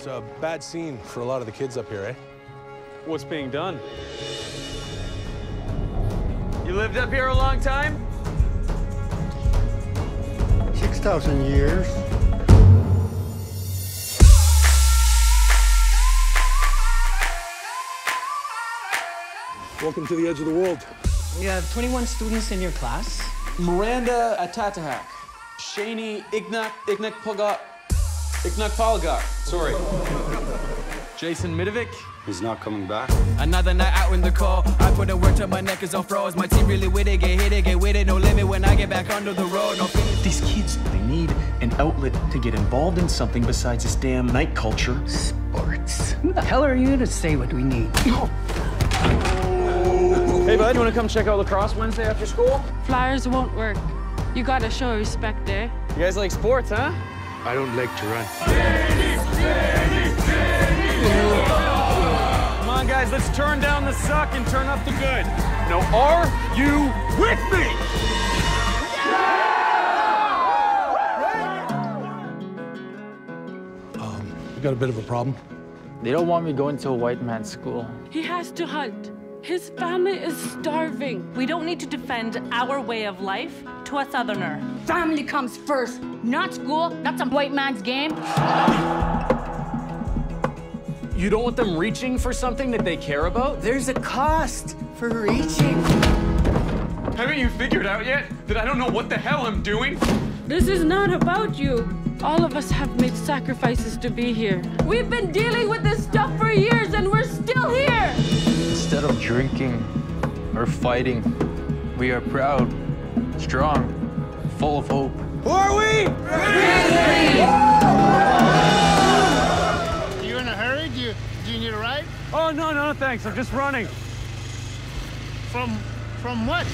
It's a bad scene for a lot of the kids up here, eh? What's being done? You lived up here a long time? 6,000 years. Welcome to the edge of the world. You have 21 students in your class. Miranda Atatahak. Shani Ignak Ignak Poga Ignak Palgar. Sorry. Jason Midovic. He's not coming back. Another night out in the cold. I put a word till my neck is on froze. My team really with it, get hit it, get with it. No limit when I get back under the road. No These kids, they need an outlet to get involved in something besides this damn night culture. Sports. Who the hell are you to say what we need? Hey, bud, you want to come check out lacrosse Wednesday after school? Flyers won't work. You gotta show respect, eh? You guys like sports, huh? I don't like to run. Come on, guys, let's turn down the suck and turn up the good. Now, are you with me? Um, we got a bit of a problem. They don't want me going to a white man's school. He has to hunt. His family is starving. We don't need to defend our way of life to a southerner. Family comes first, not school, not some white man's game. You don't want them reaching for something that they care about? There's a cost for reaching. Haven't you figured out yet that I don't know what the hell I'm doing? This is not about you. All of us have made sacrifices to be here. We've been dealing with this drinking or fighting, we are proud, strong, full of hope. Who are we? You in a hurry? Do you, do you need a ride? Oh, no, no, thanks. I'm just running. From, from what?